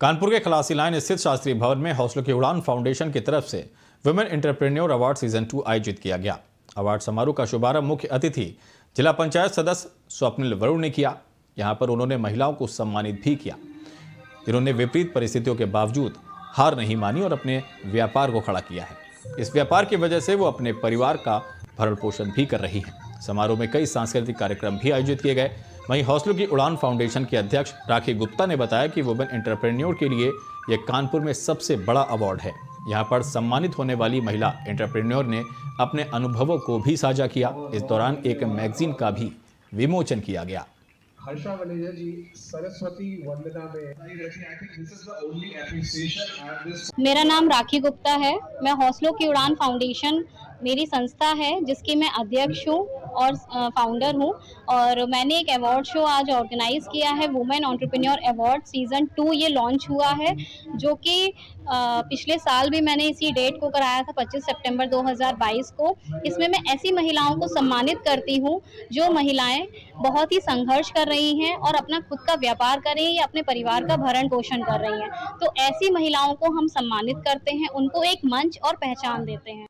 कानपुर के खलासी लाइन स्थित शास्त्री भवन में हौसलों की उड़ान फाउंडेशन की तरफ़ से women entrepreneur award season two आयोजित किया गया। अवार्ड समारोह का शुभारंभ मुख्य अतिथि जिला पंचायत सदस्य स्वप्निल वरुण ने किया। यहाँ पर उन्होंने महिलाओं को सम्मानित भी किया। जिन्होंने विपरीत परिस्थितियों के बावजूद हार नहीं मानी और अपने व्यापार को खड़ा किया है। इस व्यापार की वजह से वो अपने परिवार का भरण पोषण भी कर रही हैं। समारोह में कई सांस्कृतिक कार्यक्रम भी आयोजित किए गए। वहीं हौसलों की उड़ान फाउंडेशन के अध्यक्ष राखी गुप्ता ने बताया कि वुमेन एंटरप्रेन्योर के लिए ये कानपुर में सबसे बड़ा अवार्ड है। यहाँ पर सम्मानित होने वाली महिला एंटरप्रेन्योर ने अपने अनुभवों को भी साझा किया। इस दौरान एक मैगजीन का भी विमोचन किया गया। हर्षा वनेजा जी सरस्वती वंदना में। मेरा नाम राखी गुप्ता है। मैं हौसलों की उड़ान फाउंडेशन मेरी संस्था है, जिसकी मैं अध्यक्ष हूँ और फाउंडर हूँ। और मैंने एक अवार्ड शो आज ऑर्गेनाइज किया है women entrepreneur award season two ये लॉन्च हुआ है, जो कि पिछले साल भी मैंने इसी डेट को कराया था 25 सितंबर 2022 को। इसमें मैं ऐसी महिलाओं को सम्मानित करती हूँ, जो महिलाएँ बहुत ही संघर्ष कर रही हैं और अपना खुद का व्यापार कर रही हैं या अपने परिवार का भरण पोषण कर रही हैं। तो ऐसी महिलाओं को हम सम्मानित करते हैं, उनको एक मंच और पहचान देते हैं।